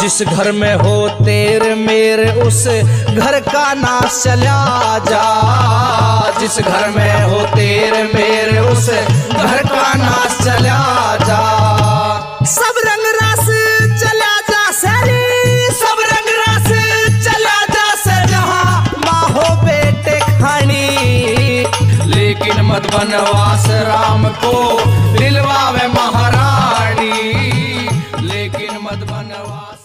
जिस घर में हो तेरे मेरे, उस घर का नाश चला जा। जिस घर में हो तेरे मेरे, उस घर का नाश चला जा। सब रंग रस चला जा सरी सब रंग रस चला जा से जहाँ माँ हो बेटे खानी। लेकिन मत बनवास राम को महाराज जगत बनवास